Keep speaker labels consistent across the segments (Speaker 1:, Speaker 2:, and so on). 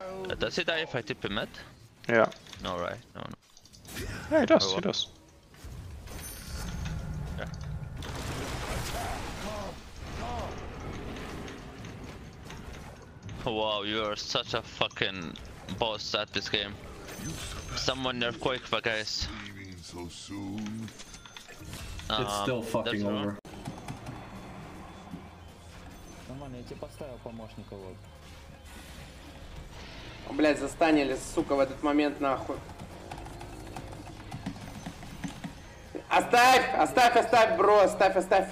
Speaker 1: Uh, Does he die if I tip him mid?
Speaker 2: Yeah.
Speaker 1: No, right? No, no.
Speaker 2: Yeah, he does.
Speaker 1: Oh,
Speaker 2: He
Speaker 1: well.
Speaker 2: does.
Speaker 1: Yeah. Wow, you are such a fucking boss at this game. Someone nerf Quake, guys.
Speaker 3: Leaving so soon.
Speaker 1: Um,
Speaker 4: It's still
Speaker 1: that's
Speaker 4: fucking
Speaker 1: wrong.
Speaker 4: over.
Speaker 5: Нормально, я тебе поставил помощника вот.
Speaker 6: Блять, застанили, сука, в этот момент нахуй. Оставь, оставь, оставь, бро, оставь, оставь.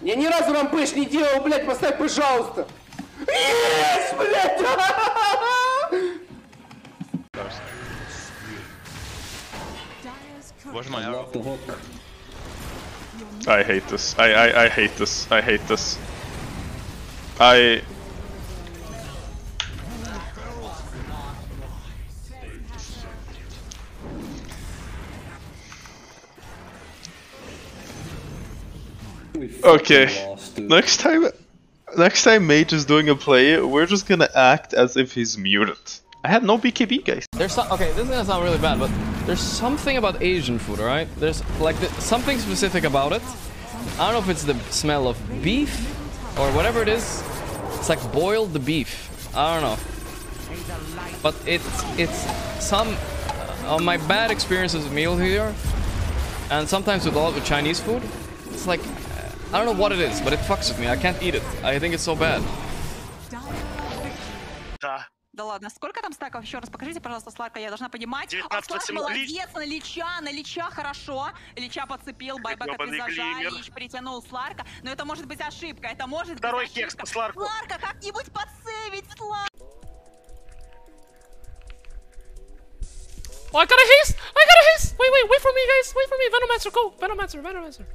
Speaker 6: Я ни разу рампыш не делал, блять, поставь, пожалуйста. Есть, блять!
Speaker 1: Where's my arrow?
Speaker 2: I hate this. I, I, I hate this. I hate this. I... Okay.
Speaker 4: lost.
Speaker 2: Next time... Next time Mage is doing a play, we're just gonna act as if he's muted. I had no BKB, guys.
Speaker 7: There's some, okay, this is gonna sound really bad, but there's something about Asian food, alright? There's like the, something specific about it. I don't know if it's the smell of beef or whatever it is. It's like boiled the beef. I don't know. But it's it's some uh, on my bad experiences with meal here, and sometimes with all the Chinese food. It's like I don't know what it is, but it fucks with me. I can't eat it. I think it's so bad.
Speaker 8: Да.
Speaker 9: Да ладно, сколько там стаков? Еще раз покажите, пожалуйста, Сларка, я должна понимать.
Speaker 8: 19
Speaker 9: а Сларк
Speaker 8: 18.
Speaker 9: молодец, на Лича, на Лича хорошо. Лича подцепил, зажали,
Speaker 8: глимер.
Speaker 9: Лич притянул Сларка. Но это может быть ошибка, это может
Speaker 8: Второй
Speaker 9: быть
Speaker 8: хекс
Speaker 9: ошибка.
Speaker 8: по Сларку.
Speaker 9: Сларка как-нибудь подсейвить, Сларк!
Speaker 10: Oh, I got a haste! I got a haste! Wait, wait, wait for me, guys! Wait for me! Venomancer, go! Venomancer, Venomancer!